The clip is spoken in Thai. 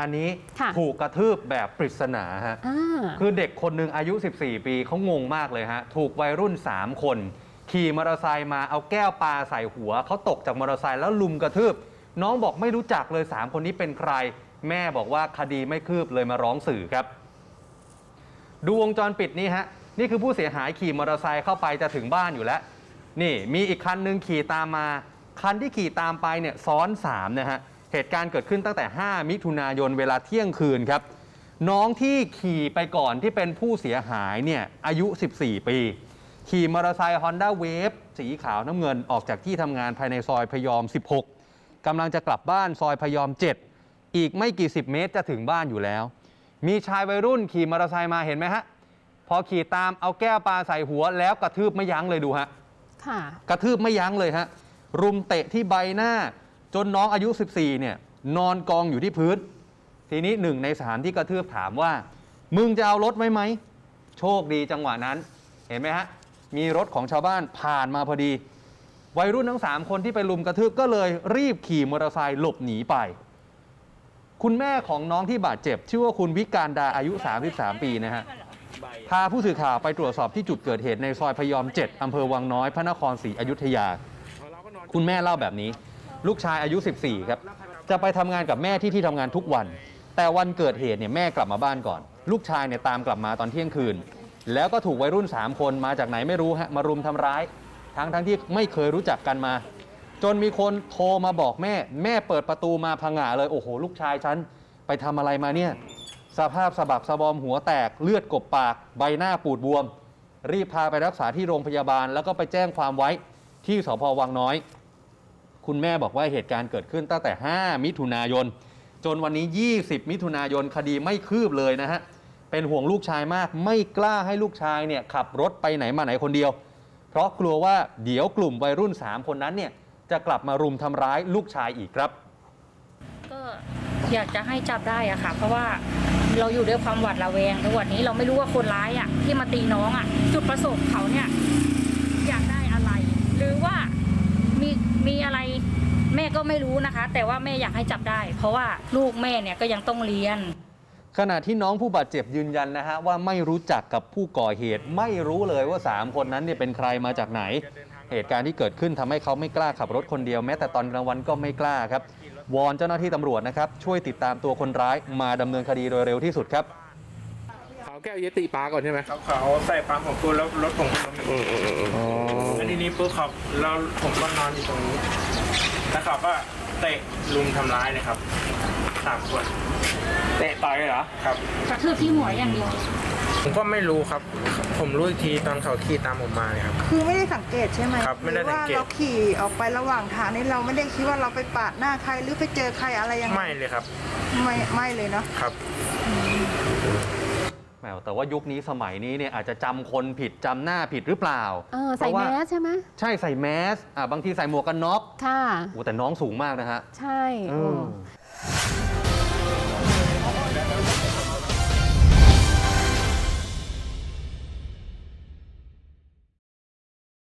อันนี้ค่ะถูกกระทืบแบบปริศนาฮะอ่าคือเด็กคนหนึ่งอายุ 14 ปีเขางงมากเลยฮะ ถูกวัยรุ่น 3 คน ขี่มอเตอร์ไซค์มาเอาแก้วปลาใส่หัว เขาตกจากมอเตอร์ไซค์แล้วลุมกระทืบ น้องบอกไม่รู้จักเลย 3 คนนี้เป็นใคร แม่บอกว่าคดีไม่คืบเลยมาร้องสื่อครับ ดูวงจรปิดนี้ฮะ นี่คือผู้เสียหายขี่มอเตอร์ไซค์เข้าไปจะถึงบ้านอยู่แล้ว นี่มีอีกคันหนึ่งขี่ตามมา คันที่ขี่ตามไปเนี่ยซ้อน3นะฮะ เหตุการณ์เกิดขึ้นตั้งแต่ 5 มิถุนายนเวลาเที่ยงคืนครับ น้องที่ขี่ไปก่อนที่เป็นผู้เสียหายเนี่ยอายุ 14 ปี ขี่มอเตอร์ไซค์ Honda Wave สีขาวน้ำเงินออกจากที่ทำงานภายในซอยพยอม 16กำลังจะกลับบ้านซอยพยอม 7 อีกไม่กี่สิบเมตรจะถึงบ้านอยู่แล้ว มีชายวัยรุ่นขี่มอเตอร์ไซค์มาเห็นไหมฮะพอขี่ตามเอาแก้วปลาใส่หัวแล้วกระทืบไม่ยั้งเลยดูฮะค่ะกระทืบไม่ยั้งเลยฮะรุมเตะที่ใบหน้า จนน้องอายุ 14 เนี่ยนอนกองอยู่ที่พื้น ทีนี้หนึ่งในสถานที่กระทืบถามว่า มึงจะเอารถไว้ไหม โชคดีจังหวะนั้น เห็นไหมฮะ มีรถของชาวบ้านผ่านมาพอดี วัยรุ่นทั้ง 3 คนที่ไปรุมกระทืบก็เลยรีบขี่มอเตอร์ไซค์หลบหนีไป คุณแม่ของน้องที่บาดเจ็บ ชื่อว่าคุณวิการดาอายุ 33 ปีนะฮะพาผู้สื่อข่าวไปตรวจสอบที่จุดเกิดเหตุในซอยพยอม 7 อำเภอวังน้อย พระนครศรีอยุธยา คุณแม่เล่าแบบนี้ ลูกชายอายุ 14 ครับ จะไปทำงานกับแม่ที่ที่ทำงานทุกวัน แต่วันเกิดเหตุเนี่ยแม่กลับมาบ้านก่อน ลูกชายเนี่ยตามกลับมาตอนเที่ยงคืน แล้วก็ถูกวัยรุ่น 3 คนมาจากไหนไม่รู้ฮะมารุมทำร้าย ทั้งทั้งที่ไม่เคยรู้จักกันมา จนมีคนโทรมาบอกแม่ แม่เปิดประตูมาพังงะเลยโอ้โหลูกชายฉันไปทำอะไรมาเนี่ยสภาพสะบักสะบอมหัวแตกเลือดกบปาก ใบหน้าปูดบวม รีบพาไปรักษาที่โรงพยาบาล แล้วก็ไปแจ้งความไว้ที่สพวังน้อย คุณแม่บอกว่าเหตุการณ์เกิดขึ้นตั้งแต่ 5 มิถุนายน จนวันนี้ 20 มิถุนายนคดีไม่คืบเลยนะฮะ เป็นห่วงลูกชายมาก ไม่กล้าให้ลูกชายเนี่ยขับรถไปไหนมาไหนคนเดียว เพราะกลัวว่าเดี๋ยวกลุ่มวัยรุ่น 3 คนนั้นเนี่ยจะกลับมารุมทำร้ายลูกชายอีกครับ ก็อยากจะให้จับได้อะค่ะ เพราะว่าเราอยู่ด้วยความหวาดระแวงทุกวันนี้เราไม่รู้ว่าคนร้ายอะที่มาตีน้องอะจุดประสงค์เขาเนี่ยอยากได้อะไร หรือว่ามีมีอะไรแม่ ก็ไม่รู้นะคะ แต่ว่าแม่อยากให้จับได้ เพราะว่าลูกแม่เนี่ยก็ยังต้องเรียน ขณะที่น้องผู้บาดเจ็บยืนยันนะฮะว่าไม่รู้จักกับผู้ก่อเหตุ ไม่รู้เลยว่า 3 คนนั้นเนี่ยเป็นใครมาจากไหน เหตุการณ์ที่เกิดขึ้นทำให้เขาไม่กล้าขับรถคนเดียวแม้แต่ตอนกลางวันก็ไม่กล้าครับวอนเจ้าหน้าที่ตำรวจนะครับช่วยติดตามตัวคนร้ายมาดำเนินคดีโดยเร็วที่สุดครับเขาแก้วเยติปลาก่อนใช่ไหม เขาเขาใส่ปั๊มของกูแล้วรถผมก็ล้มอืมอืมอืมอืมอันนี้นี่ปุ๊บเขาแล้วผมก็นอนอยู่ตรงนี้ แล้วเขาก็เตะลุมทำร้ายเลยครับสามคนเตะต่อยเลยเหรอครับกระทืบที่หัวอย่างเดียวผมก็ไม่รู้ครับ ผมรู้อีกทีตอนเขาขี่ตามผมมาเลยครับ คือไม่ได้สังเกตใช่ไหมครับไม่ได้สังเกตหรือว่าเราขี่ออกไประหว่างทางนี่เราไม่ได้คิดว่าเราไปปาดหน้าใครหรือไปเจอใครอะไรยังไงไม่เลยครับ ไม่ไม่เลยเนาะครับ แหมแต่ว่ายุคนี้สมัยนี้เนี่ยอาจจะจำคนผิดจำหน้าผิดหรือเปล่าเออใส่พราะว่าแมสใช่ไหมใช่ใส่แมสอะบางทีใส่หมวกกันน็อกค่ะ โอ้แต่น้องสูงมากนะฮะ ใช่เอเอออ